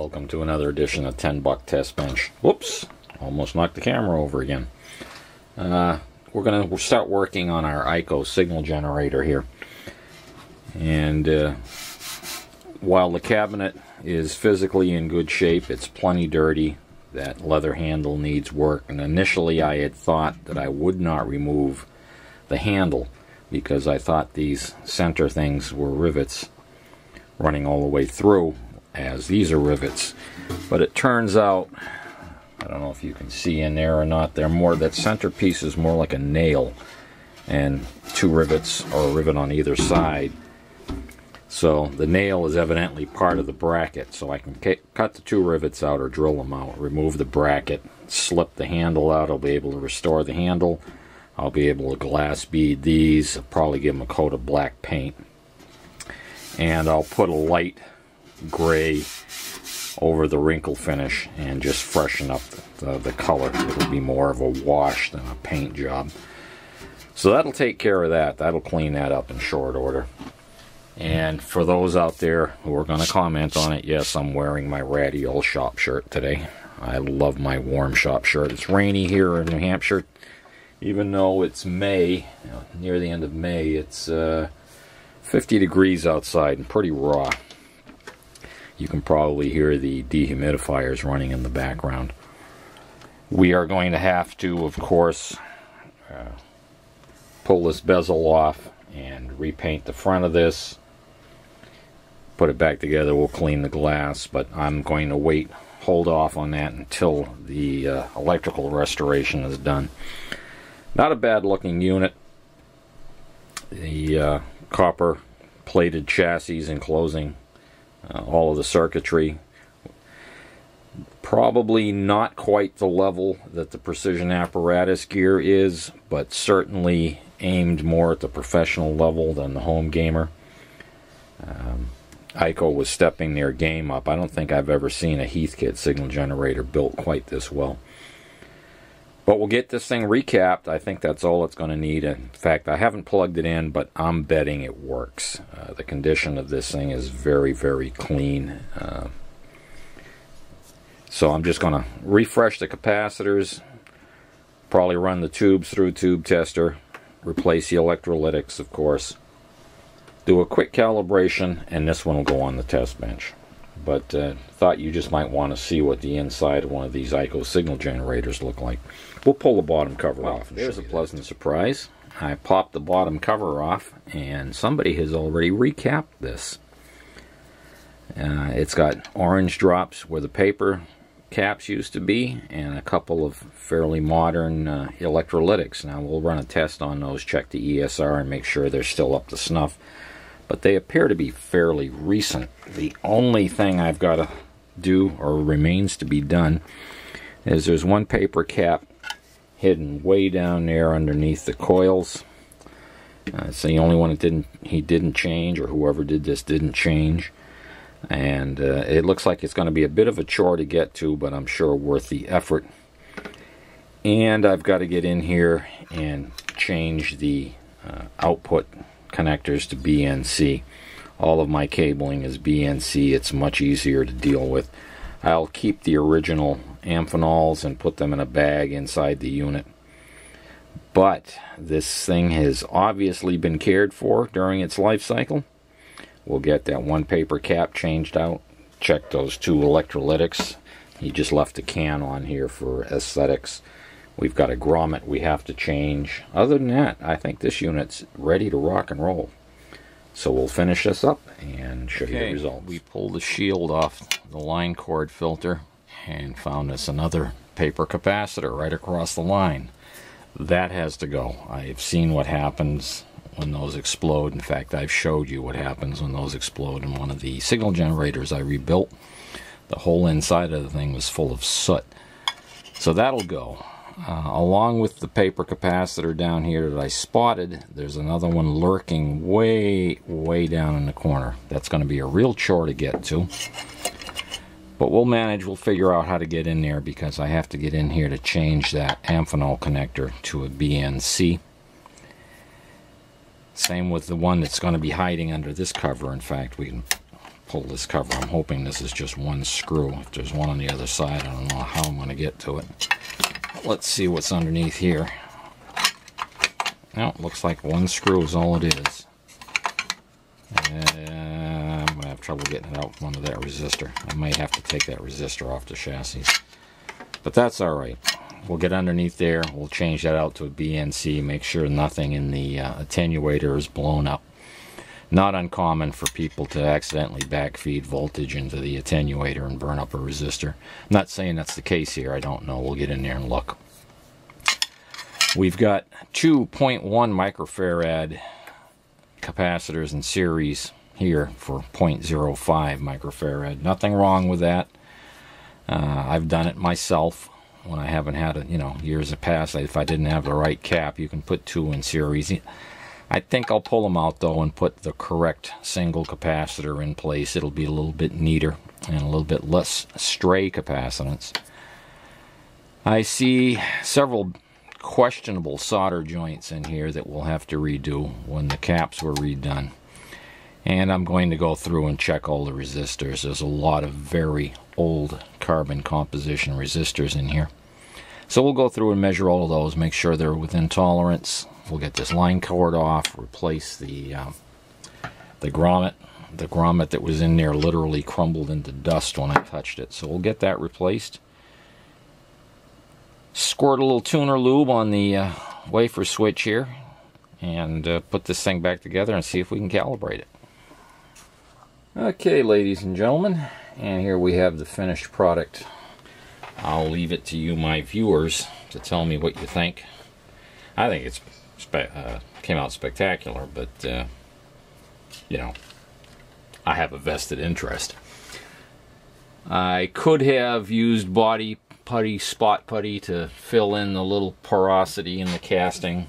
welcome to another edition of 10 Buck Test Bench. Whoops, almost knocked the camera over again. Uh, we're going to start working on our EICO signal generator here. And uh, while the cabinet is physically in good shape, it's plenty dirty. That leather handle needs work. And initially I had thought that I would not remove the handle because I thought these center things were rivets running all the way through as these are rivets. But it turns out, I don't know if you can see in there or not, they're more, that centerpiece is more like a nail and two rivets or a rivet on either side. So the nail is evidently part of the bracket, so I can cut the two rivets out or drill them out, remove the bracket, slip the handle out, I'll be able to restore the handle. I'll be able to glass bead these, I'll probably give them a coat of black paint. And I'll put a light gray over the wrinkle finish and just freshen up the, the, the, color. It'll be more of a wash than a paint job. So that'll take care of that. That'll clean that up in short order. And for those out there who are going to comment on it, yes, I'm wearing my ratty old shop shirt today. I love my warm shop shirt. It's rainy here in New Hampshire. Even though it's May, you know, near the end of May, it's uh, 50 degrees outside and pretty raw. You can probably hear the dehumidifiers running in the background. We are going to have to, of course, uh, pull this bezel off and repaint the front of this. Put it back together, we'll clean the glass, but I'm going to wait, hold off on that until the uh, electrical restoration is done. Not a bad looking unit. The uh, copper plated chassis enclosing uh, all of the circuitry. Probably not quite the level that the precision apparatus gear is, but certainly aimed more at the professional level than the home gamer. Um, EICO was stepping their game up. I don't think I've ever seen a Heathkit signal generator built quite this well. But we'll get this thing recapped. I think that's all it's going to need. In fact, I haven't plugged it in, but I'm betting it works. Uh, the condition of this thing is very, very clean. Uh, so I'm just going to refresh the capacitors, probably run the tubes through tube tester, replace the electrolytics, of course, do a quick calibration, and this one will go on the test bench but uh, thought you just might want to see what the inside of one of these EICO signal generators look like. We'll pull the bottom cover well, off. There's a pleasant that. surprise. I popped the bottom cover off, and somebody has already recapped this. Uh, it's got orange drops where the paper caps used to be, and a couple of fairly modern uh, electrolytics. Now we'll run a test on those, check the ESR, and make sure they're still up to snuff but they appear to be fairly recent. The only thing I've got to do or remains to be done is there's one paper cap hidden way down there underneath the coils. Uh, it's the only one that didn't he didn't change or whoever did this didn't change. And uh, it looks like it's going to be a bit of a chore to get to, but I'm sure worth the effort. And I've got to get in here and change the uh, output connectors to BNC. All of my cabling is BNC. It's much easier to deal with. I'll keep the original Amphenols and put them in a bag inside the unit. But this thing has obviously been cared for during its life cycle. We'll get that one paper cap changed out. Check those two electrolytics. He just left a can on here for aesthetics. We've got a grommet we have to change. Other than that, I think this unit's ready to rock and roll. So we'll finish this up and show okay, you the results. We pulled the shield off the line cord filter and found us another paper capacitor right across the line. That has to go. I've seen what happens when those explode. In fact, I've showed you what happens when those explode in one of the signal generators I rebuilt. The whole inside of the thing was full of soot. So that'll go. Uh, along with the paper capacitor down here that I spotted, there's another one lurking way, way down in the corner. That's going to be a real chore to get to. But we'll manage, we'll figure out how to get in there because I have to get in here to change that Amphenol connector to a BNC. Same with the one that's going to be hiding under this cover. In fact, we can pull this cover. I'm hoping this is just one screw. If there's one on the other side, I don't know how I'm going to get to it. Let's see what's underneath here. No, looks like one screw is all it is. I'm going to have trouble getting it out from under that resistor. I might have to take that resistor off the chassis. But that's alright. We'll get underneath there. We'll change that out to a BNC. Make sure nothing in the uh, attenuator is blown up. Not uncommon for people to accidentally backfeed voltage into the attenuator and burn up a resistor. I'm not saying that's the case here. I don't know. We'll get in there and look. We've got 2.1 microfarad capacitors in series here for 0.05 microfarad. Nothing wrong with that. Uh, I've done it myself when I haven't had it, you know, years have passed. If I didn't have the right cap, you can put two in series. I think I'll pull them out though and put the correct single capacitor in place. It'll be a little bit neater and a little bit less stray capacitance. I see several questionable solder joints in here that we'll have to redo when the caps were redone. And I'm going to go through and check all the resistors. There's a lot of very old carbon composition resistors in here. So we'll go through and measure all of those, make sure they're within tolerance. We'll get this line cord off, replace the um, the grommet. The grommet that was in there literally crumbled into dust when I touched it. So we'll get that replaced squirt a little tuner lube on the uh, wafer switch here and uh, put this thing back together and see if we can calibrate it. Okay, ladies and gentlemen, and here we have the finished product. I'll leave it to you, my viewers, to tell me what you think. I think it's uh, came out spectacular, but uh, you know, I have a vested interest. I could have used body putty, spot putty to fill in the little porosity in the casting.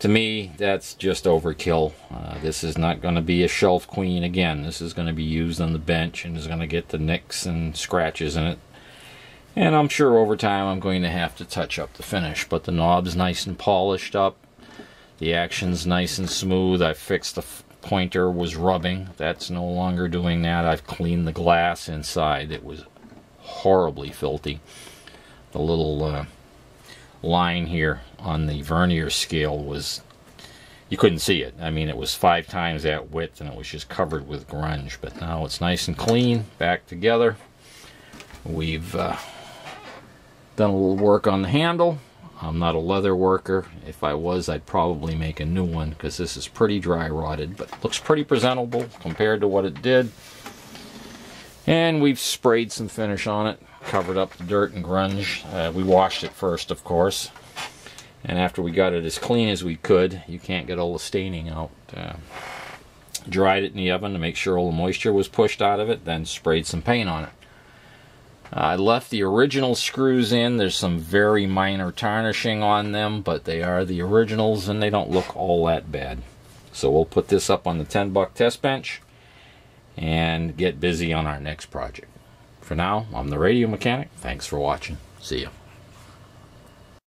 To me, that's just overkill. Uh, this is not going to be a shelf queen again. This is going to be used on the bench and is going to get the nicks and scratches in it. And I'm sure over time I'm going to have to touch up the finish, but the knob's nice and polished up. The action's nice and smooth. I fixed the pointer was rubbing. That's no longer doing that. I've cleaned the glass inside. It was horribly filthy. The little uh, line here on the vernier scale was, you couldn't see it. I mean, it was five times that width and it was just covered with grunge. But now it's nice and clean, back together. We've uh, done a little work on the handle. I'm not a leather worker. If I was, I'd probably make a new one because this is pretty dry rotted, but looks pretty presentable compared to what it did. And we've sprayed some finish on it, covered up the dirt and grunge. Uh, we washed it first, of course. And after we got it as clean as we could, you can't get all the staining out. Uh, dried it in the oven to make sure all the moisture was pushed out of it, then sprayed some paint on it. I left the original screws in. There's some very minor tarnishing on them, but they are the originals and they don't look all that bad. So we'll put this up on the 10 buck test bench and get busy on our next project. For now, I'm the Radio Mechanic. Thanks for watching. See you.